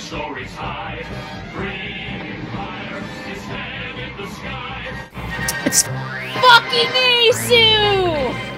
stories high. It's fucking Asu!